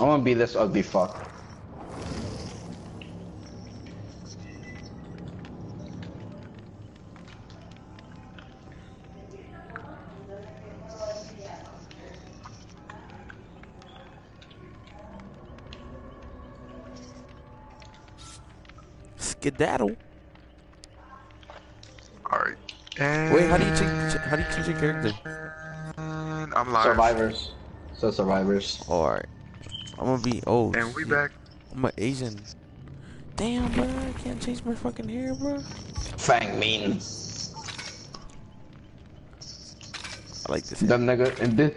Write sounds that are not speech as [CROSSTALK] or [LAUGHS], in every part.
I wanna be this ugly fuck. Skedaddle. Alright. And Wait, how do you change? How do you change your character? I'm live. Survivors. So survivors. Alright. I'm gonna be. old. And we shit. back. I'm an Asian. Damn, bro. I can't change my fucking hair, bro. Fang mean. I like this. Them nigga and this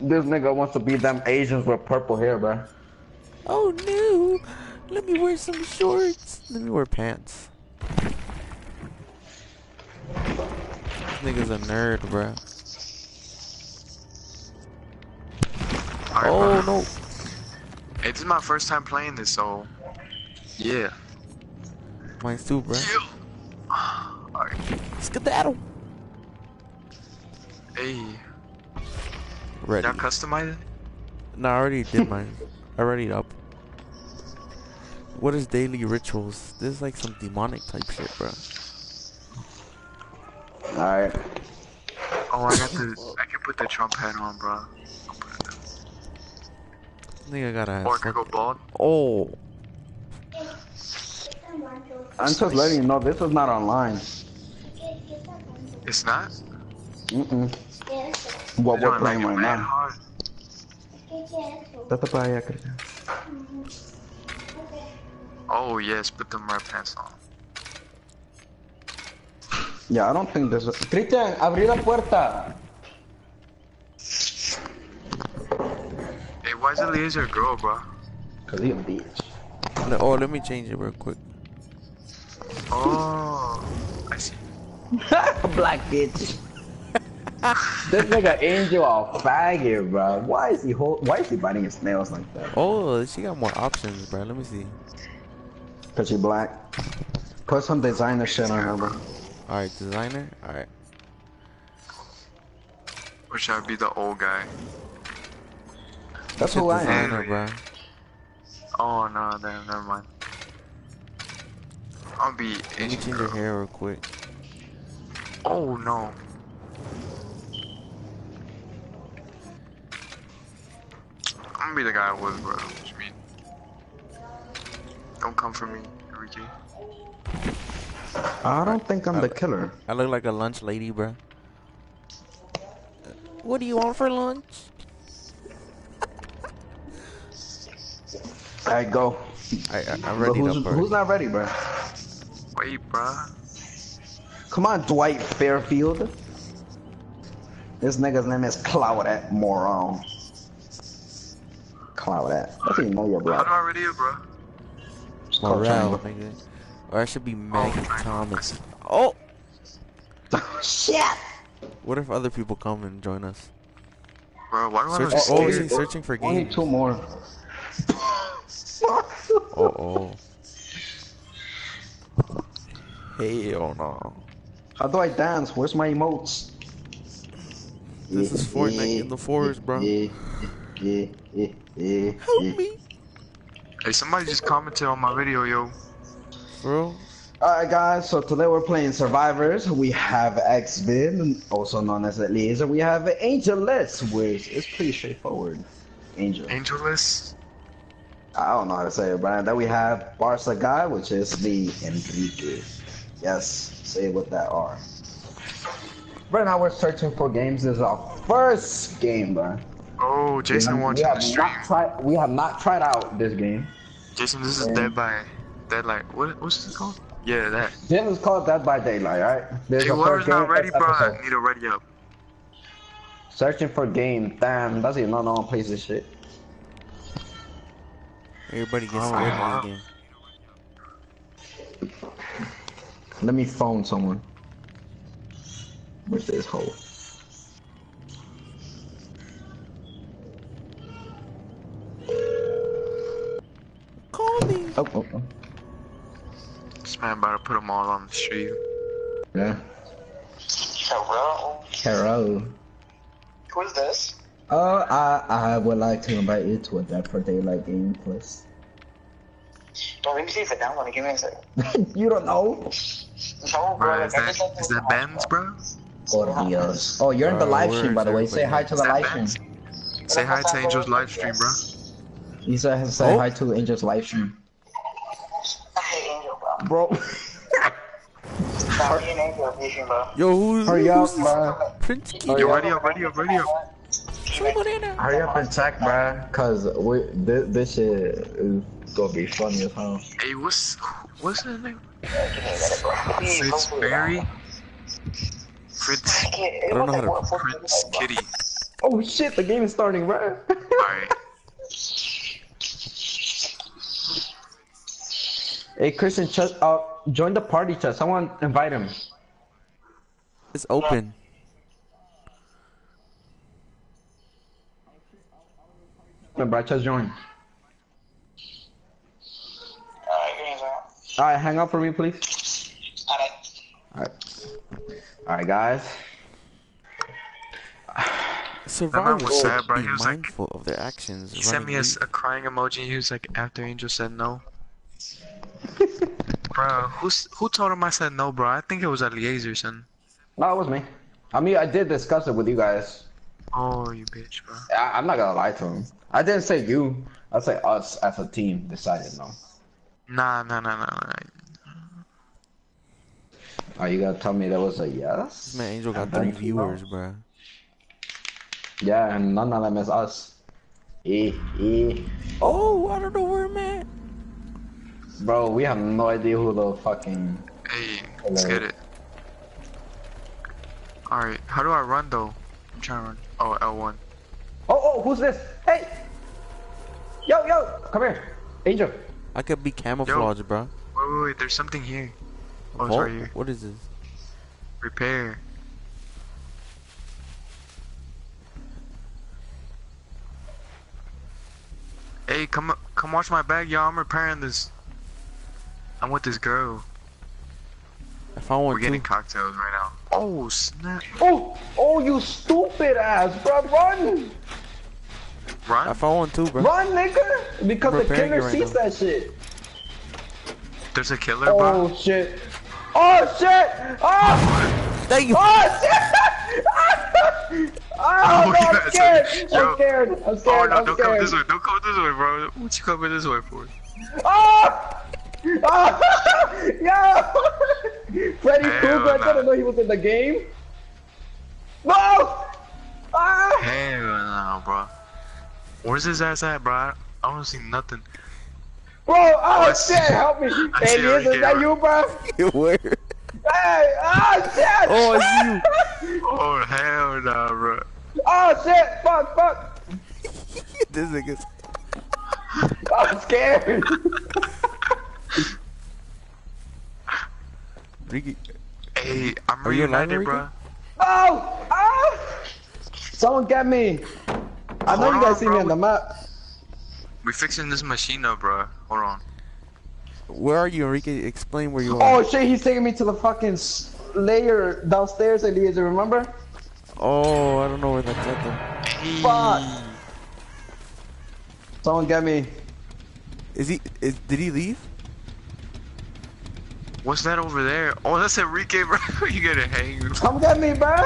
this nigga wants to be them Asians with purple hair, bro. Oh no! Let me wear some shorts. Let me wear pants. This nigga's a nerd, bro. Oh no! Hey, this is my first time playing this, so yeah. Mine's too, bro. [SIGHS] Alright. Skedaddle. Hey, Ready? y'all customize it? No, I already did mine. [LAUGHS] I already up. What is daily rituals? This is like some demonic type shit, bro. Alright. Oh, I got the. I can put the Trump hat on, bro. Nigga gotta. Or I can Go bald. Oh. I'm just letting you know this is not online. It's not. Mm-mm. What They're we're doing, like, playing right now. hard. Date para allá, Oh yes, put them red pants on. Yeah, I don't think this is... Cristian, abrí la puerta. Why is Eliezer a girl, bro? Cause he a bitch. le- oh, let me change it real quick. Oh, I see. [LAUGHS] Black bitch. [LAUGHS] this nigga Angel a faggot, bro. Why is he hold, Why is he biting his nails like that? Oh, she got more options, bro. Let me see. Cause she black. Put some designer shit on her, bro. All right, designer. All right. Or should I be the old guy? That's Shit who I am. designer, bro. Oh no, then never mind. I'll be Let me Asian change her girl. hair real quick. Oh no. I'm gonna be the guy I was, bro. What you mean? Don't come for me, Enrique. I don't think I'm the killer. I look like a lunch lady, bro. What do you want for lunch? Alright, go. I, I I'm ready who's, up, who's not ready, bro? Wait, bro. Come on, Dwight Fairfield. This nigga's name is Claudette Moron. Claudette. That's how you know you're How black. do I ready it, bro? It's called Morale, triangle. nigga. Or I should be oh, Maggie triangle. Thomas. Oh! Shit! What if other people come and join us? Bro, why do I Search, have oh, a he's searching for games? Only games. two more. Oh, oh. Hell no. How do I dance? Where's my emotes? This is Fortnite in the forest, bro. Yeah, Help me, Hey, somebody just commented on my video, yo. bro. Alright guys, so today we're playing Survivors. We have Xvid, also known as Laser. We have Angelus, which is pretty straightforward. Angel. Angelus. I don't know how to say it, Brian. Then we have Barca Guy, which is the Enrique. Yes, say it with that R. Right now we're searching for games. This is our first game, bro. Oh, Jason we, wants we to stream. not tried. We have not tried out this game. Jason, this is Yeah. Dead by Deadlight. What? What's this called? Yeah, that. This is called Dead by Daylight, right? This Hey, first not ready, bro, episode. I need to ready up. Searching for game. Damn, that's even not no one plays this shit. Everybody gets Oh, scared wow. in this game. Let me phone someone. Where's this hole? Call me. Oh, oh, oh. This man about to put them all on the street. Yeah. Hello? Carol. Who's this? Uh, I I would like to invite you to a Dead for Daylight game, please. Bro, let me see if I download it. Give me a second. you don't know? No, bro. Bro, is I that, just like is this that Ben's, bro? Oh, Dios. Oh, you're in the live stream, by the way. Say hi to the live stream. Say hi to Angel's live stream, bro. He said say Oh. hi to Angel's live stream. I hate Angel, bro. Bro, Nah, me and Angel are beefing, bro. Yo, who's, hurry up, who's bro. Prince Kid? Yo, ready up, ready up, ready up. Hurry up and check, bro. Cause we, this, this shit is gonna be funny as hell. Hey, what's what's his name? Fritz hopefully, Berry? Fritz I I don't know like, how to- 40 Prince minutes, bro. Kitty. Oh shit, the game is starting, bro. [LAUGHS] Alright. hey, Christian, just, uh, join the party chat. Someone invite him. It's open. Come on, bro, just join. Alright, give me a second. Alright, hang up for me, please. Alright. Alright. Alright, guys. Survivors was sad, should bro. be He was like- mindful of their actions. He sent me a, running s- a crying emoji. He was like, after Angel said no. [LAUGHS] bro, who's who told him I said no, bro? I think it was Eliezer, son. No, it was me. I mean, I did discuss it with you guys. Oh, you bitch, bro. I, I'm not gonna lie to him. I didn't say you. I say us as a team decided no. Nah, nah, nah, nah, nah. Are you gonna tell me that was a yes? man Angel got three viewers, bruh. Yeah, and none of them is us. E E. Oh, I don't know where I'm at. Bro, we have no idea who the fucking. Hey, let's get it. Alright, how do I run though? I'm trying to run. Oh, L1. Oh, oh, who's this? Hey! Yo, yo, come here, Angel. I could be camouflaged, bro. Wait, wait, wait, there's something here. Oh, it's Vault? right here. What is this? Repair. Hey, come come watch my bag, y'all. I'm repairing this. I'm with this girl. If I found We're one getting too. cocktails right now. Oh snap! Oh, oh, you stupid ass, bro, run, Run? I Run! found one too, bruh. run, nigga, because the killer right sees now. that shit. There's a killer, oh, bro. Oh shit. Oh shit! Oh! Thank you. Oh shit! [LAUGHS] oh, Oh, no, yeah, I'm scared. like- I'm scared. I'm scared. Oh no! I'm Don't come this way! Don't come this way, bro! What you coming this way for? Oh! Oh! [LAUGHS] Yo! Freddy Hell Krueger, I didn't know he was in the game. No! Ah! Hell no, bro. Where's his ass at, bro? I don't see nothing. Bro, oh I shit, help me. [LAUGHS] I see Hey, how is he that came you, bro? [LAUGHS] Where? Hey, oh shit! Oh, it's you. Oh hell no, bro. Oh shit, fuck, fuck. this nigga's. I'm scared. Ricky. Hey, I'm Are you alive, reunited, Rico? bro. Oh! Ah! Someone get me. I know Hold you guys on, see me bro. on the map. We fixing this machine up, bro. Hold on. Where are you, Enrique? Explain where you are. Oh shit, he's taking me to the fucking layer downstairs, Eliezer, remember? Oh, I don't know where that's at though. Hey. Fuck. Someone get me. Is he? Is, did he leave? What's that over there? Oh, that's Enrique, bro. [LAUGHS] you gotta hang. Come get me, bro.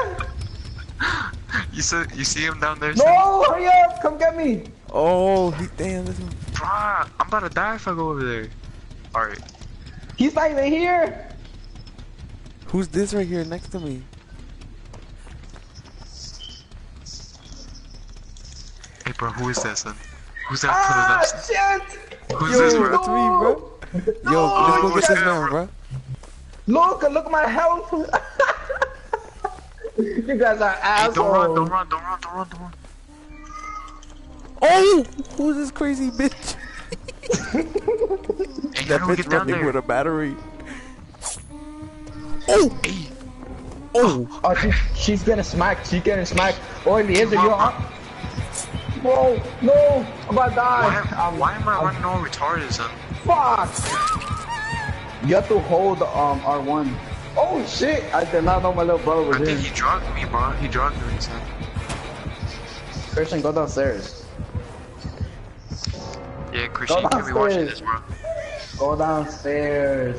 [LAUGHS] You see, you see him down there? son? No, hurry up. Come get me. Oh, he, damn. This one. Bro, I'm about to die if I go over there. Alright. He's not even here. Who's this right here next to me? Hey, bro, who is that, son? Who's that Ah, to the left? shit. Who's Yo, this, bro? that's me, bro. Yo, No, let's go get this yeah, man, bro. Look, look at my health. [LAUGHS] you guys are Hey, don't run, don't run, don't run, don't run, don't run. Oh, who's this crazy bitch? Hey, That how do we bitch get down running there? with a battery. Oh, Hey, oh, Oh, she, she's getting smacked. She's getting smacked. Oh, Eliezer, you're on. Bro, no, I'm about to die. why, Um, why am I running all retarded, son? Fuck! You have to hold um R1. Oh shit! I did not know my little brother was I think here. he drugged me, bro. He drugged me, son. Christian, go downstairs. Yeah, Christian, you can't be watching this, bro. Go downstairs.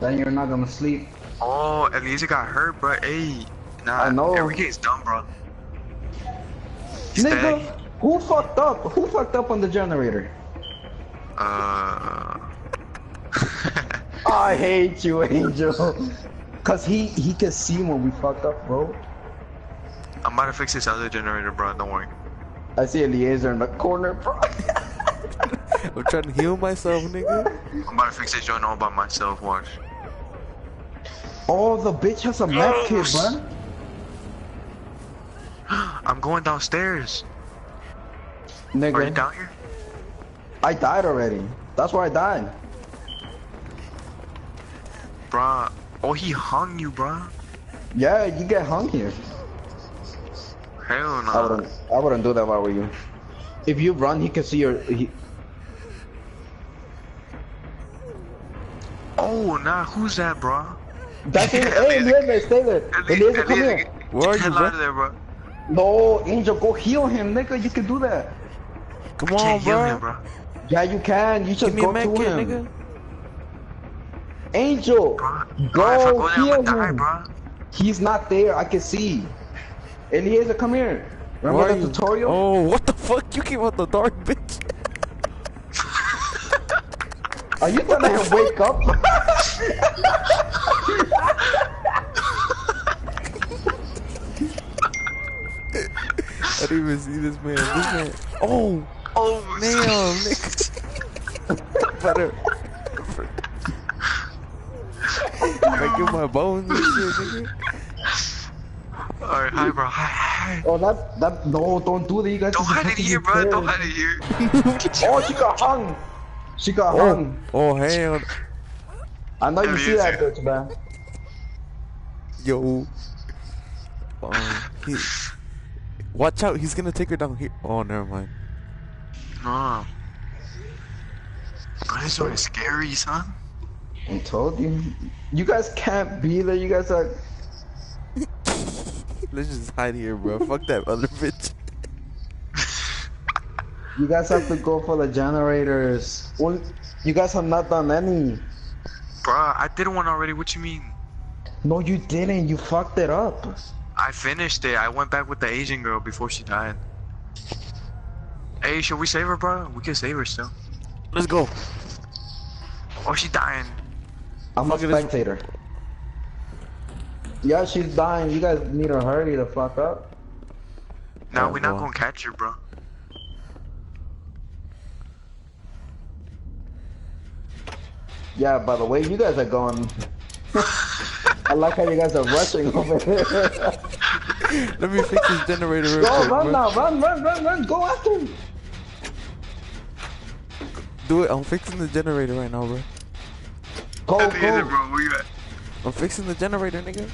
Then you're not gonna sleep. Oh, Eliezer got hurt, bro. Hey, nah, I know. Enrique's dumb, bro. He's Nigga, dead. who fucked up? Who fucked up on the generator? Uh. [LAUGHS] I hate you, Angel. Cause he he can see when we fucked up, bro. I'm about to fix this other generator, bro. Don't worry. I see Eliezer in the corner, bro. [LAUGHS] I'm trying to heal myself, nigga. I'm about to fix this joint all by myself. Watch. oh, the bitch has a map kit, bro. [GASPS] I'm going downstairs. Nigga. Are you Nigga, down here? I died already. That's why I died. Bruh. Oh, he hung you, bruh. Yeah, you get hung here. Hell I no. wouldn't. I wouldn't do that if I were you. If you run, he can see your. He, Oh, nah. Who's that, bruh? that's it. [LAUGHS] Hey, Eliezer, stay there. Eliezer, come here. Where are you, Get bro? there, bro. No, Angel, go heal him, nigga. You can do that. Come Can't on, heal him, bro. bro. Yeah, you can. You just Give go to him. nigga. Angel, Bruh. go Bruh, if I go there, heal I'm die, him. He's not there. I can see. Eliezer, come here. Where Remember are the you? tutorial? Oh, what the fuck? You came out the dark, bitch. [LAUGHS] Are you gonna [LAUGHS] wake up? [LAUGHS] I didn't even see this man. This man. Oh, Oh, man, nigga. Better. I get my bones and shit, nigga. Alright, hi, bro. Hi, hi. oh, that that no, don't do that. You guys Don't just hide in here, bro. Don't hide in here. Oh, she got hung. She got Oh, hung. oh, hell. I know you see that Eliezer. bitch, man. Yo. Um, he, watch out, he's gonna take her down here. Oh, never mind. No. Bro, this one is scary, son. I told you. You guys can't be there. You guys are. [LAUGHS] Let's just hide here, bro. Fuck that other bitch. You guys have to go for the generators. Well, you guys have not done any. Bruh, I did one already. What you mean? No, you didn't. You fucked it up. I finished it. I went back with the Asian girl before she died. Hey, should we save her, bro? We can save her still. Let's go. Oh, she dying. I'm a Fuck it, it's- spectator. Yeah, she's dying. You guys need to hurry the fuck up. Now Oh, we're not boy. gonna catch her, bro. Yeah, by the way, you guys are going. I like how you guys are rushing over here. [LAUGHS] Let me fix this generator real Go, quick, run bro. now, run, run, run, run, go after him. Do it. I'm fixing the generator right now, bro. Go, Eliezer, go. bro, where you at? I'm fixing the generator, nigga.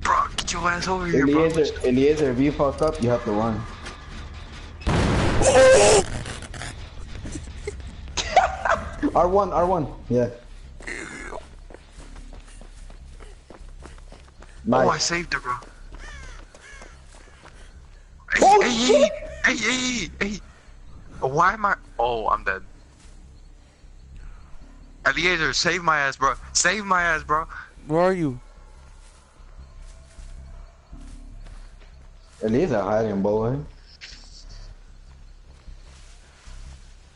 Bro, get your ass over here, bro. Eliezer, Eliezer, if you fuck up, you have to run. [LAUGHS] R1, R1, yeah. Oh, I saved her, bro. Hey, Oh, hey, shit! hey, hey, hey, hey. Why am I? Oh, I'm dead. Eliezer, save my ass, bro. Save my ass, bro. Where are you? Eliezer hiding, boy.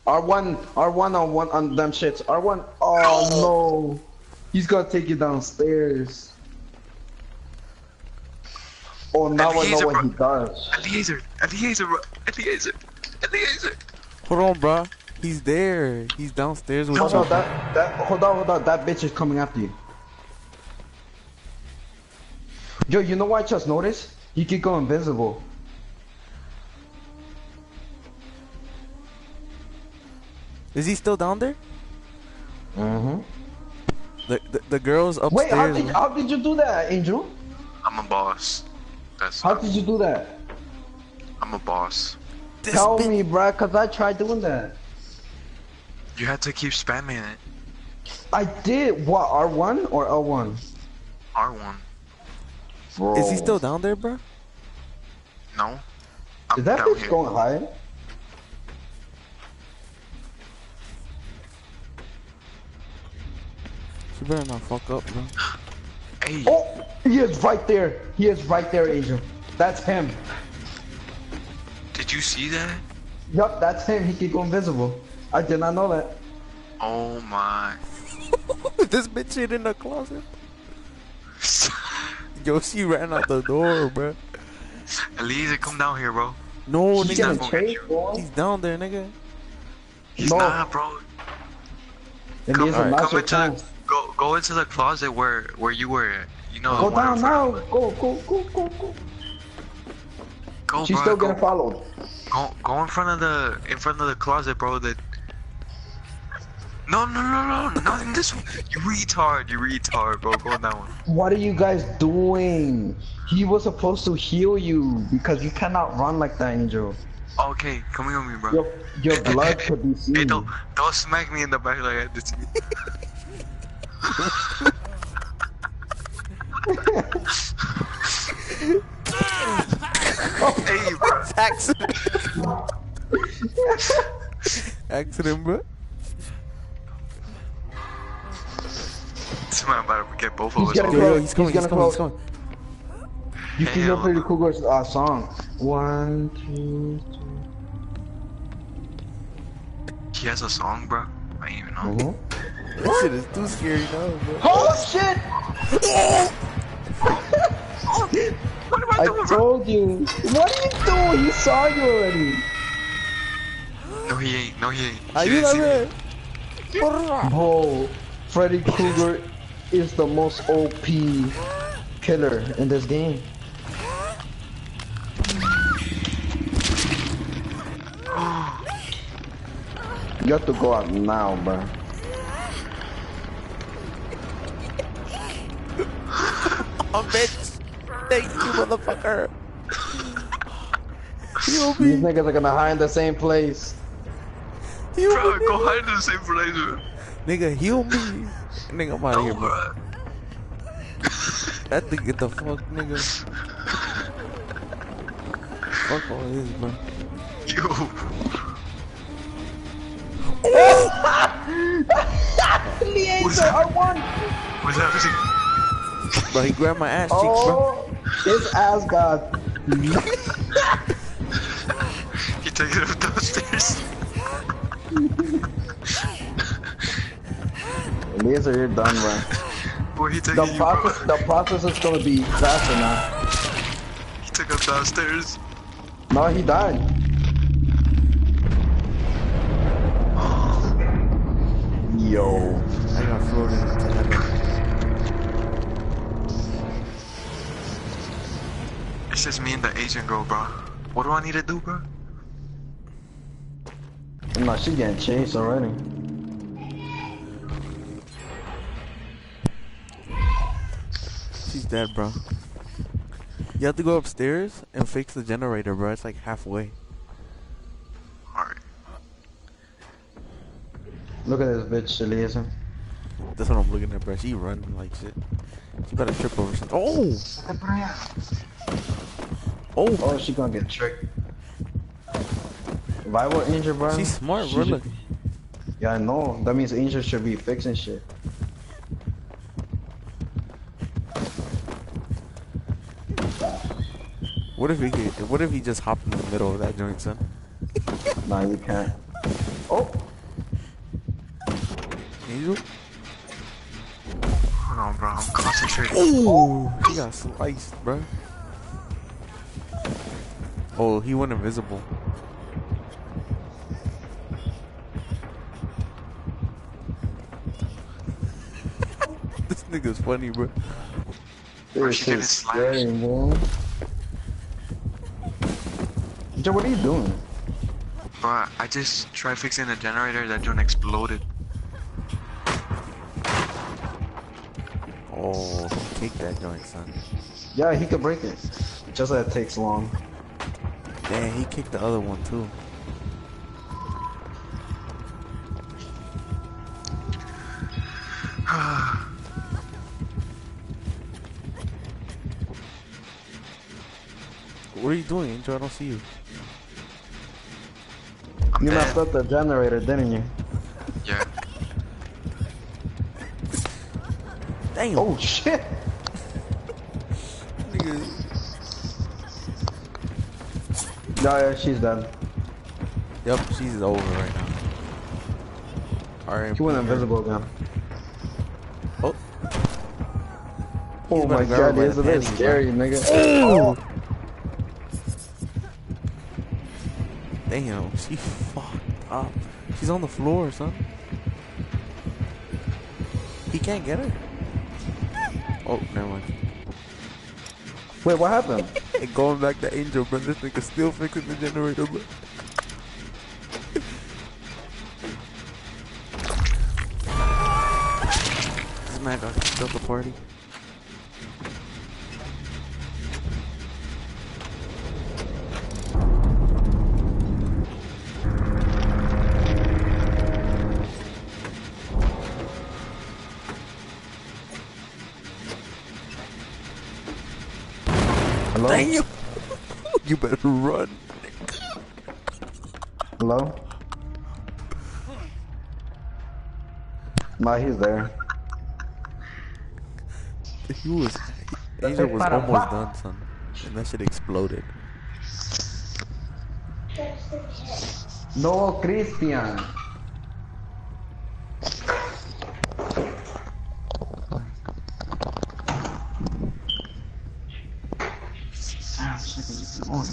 R1, R1 on one on them shits. R1, oh no. He's gonna take you downstairs. Oh, now I know Eliezer, what he bro. does. Eliezer, Eliezer, bro. Eliezer, Eliezer. Hold on, bro. He's there. He's downstairs with Hold you. on, that, that, hold on, hold on. That bitch is coming after you. Yo, you know what I just noticed? He could go invisible. Is he still down there? Mm-hmm. The, the, the girl's upstairs. Wait, how did, how did you do that, Angel? I'm a boss. That's How did you do that? I'm a boss. This Tell me, bruh, cause I tried doing that. You had to keep spamming it. I did. What, R1 or L1? R1. Bro. Is he still down there, bro? No. I'm Is that down bitch here. going high? You better not fuck up, bro. Hey, Oh, he is right there. He is right there, Angel. That's him. did you see that? Yup, that's him. He can go invisible. I did not know that. Oh my. [LAUGHS] this bitch hid in the closet. [LAUGHS] Yo, she ran out the door, bro. Eliezer, come down here, bro. No, He's nigga. not gonna get chased. He's down there, nigga. He's No. not, bro. And Come, these are Alright. not come into chance. the go go into the closet where where you were. You know. Go down now. front- Go, go, go, go, go. Go, She's bro. still go, getting followed. go, go in front of the in front of the closet, bro. That. No, no, no, no, not in this one. You retard, you retard, bro. Go in that one. What are you guys doing? He was supposed to heal you because you cannot run like that, Angel. Okay, come here with me, bro. Your your blood could be seen. Hey, don't don't smack me in the back like I did to you. hey, bro. Accident. [LAUGHS] Accident, bro. This man about to get both He's of us. getting off. Yo, yo, he's coming, He's he's gonna coming, he's coming. You can hear Hell Pretty no. Krueger's uh, song. One, two, three. He has a song, bro. I didn't even know. Mhm. This shit is too scary now, bro. Oh shit! [LAUGHS] What am I, I doing, bro? told you. What are you doing? He saw you already. No, he ain't. No, he ain't. He Are you didn't see me. there? Bro, Freddy Krueger is the most OP killer in this game. You have to go out now, bro. Oh, bitch. Thank you, motherfucker. Heal These niggas are gonna hide in the same place. Heal Bro, me. go hide in the same place, bro. Nigga, heal me. Nigga, I'm out of here, bro. bro. That thing get the fuck, nigga. Fuck all this, bro. Yo. What's I won! What's happening? Bro, he grabbed my ass cheeks, bro. Oh, it's Asgard. [LAUGHS] He takes it up downstairs. [LAUGHS] Laser, you're done, bro. [LAUGHS] Where he taking The you, bro? process, the process is gonna be faster now. He took us downstairs. No, he died. Yo. I got floated into heaven. It's just me and the Asian girl, bro. What do I need to do, bro? No, she getting chased already. She's dead, bro. You have to go upstairs and fix the generator, bro. It's like halfway. Alright. Look at this bitch, Eliezer. That's what I'm looking at, bro. She running like shit. She better trip over something. Oh! Oh! Oh, she gonna get tricked. If I were Angel, bro. She's smart, she bro. Yeah, I know. That means Angel should be fixing shit. What if he what if he just hopped in the middle of that joint, son? [LAUGHS] Nah, you can't. Oh, Angel? Hold on, bro. I'm concentrating. Oh! He got sliced, bro. Oh, he went invisible. [LAUGHS] this nigga's funny, bro. Bro, this is slashed. scary, boy. Angel, what are you doing? Bro, I just tried fixing the generator. That joint exploded. Oh, he kicked that joint, son. Yeah, he could break it. Just that it takes long. Damn, he kicked the other one too. [SIGHS] What are you doing, Angel? I don't see you. I'm You dead. messed up the generator, didn't you? Yeah. Damn. Oh shit! nigga. No, yeah, she's done. Yep, she's over right now. Alright. She went invisible again. Oh, Oh my to grab her god, by this is a bit scary, nigga. Damn, she fucked up. She's on the floor, son. He can't get her. Oh, never mind. Wait, what happened? Hey, [LAUGHS] going back to Angel, bro. This nigga still fixing the generator, bro. this man got kicked the party. Hello? Damn! [LAUGHS] you better run. Hello? Nah, he's there. He was. Angel was almost done, son. And that shit exploded. No, Christian. 这个意思哦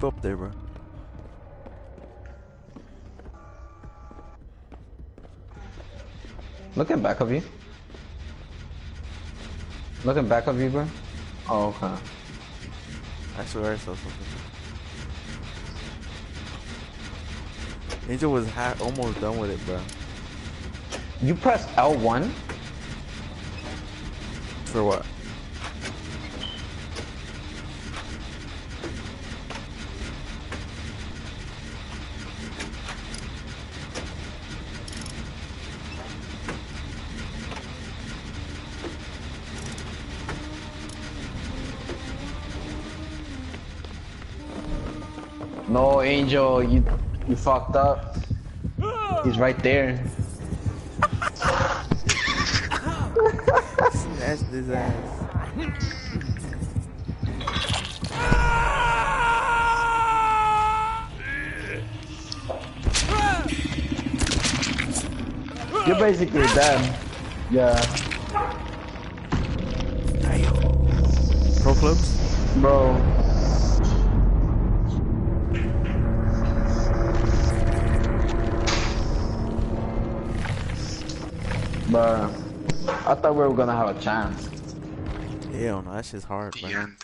Creep up there, bro. Looking back of you. Looking back of you, bro. Oh, okay. I swear I saw something. Angel was ha- almost done with it, bro. You press L1? For what? No, Angel, you you fucked up. He's right there. Snatched his ass. You're basically dead. Yeah, Pro clubs? bro. Bruh. I thought we were gonna have a chance. Hell no, that shit's hard, The man. end.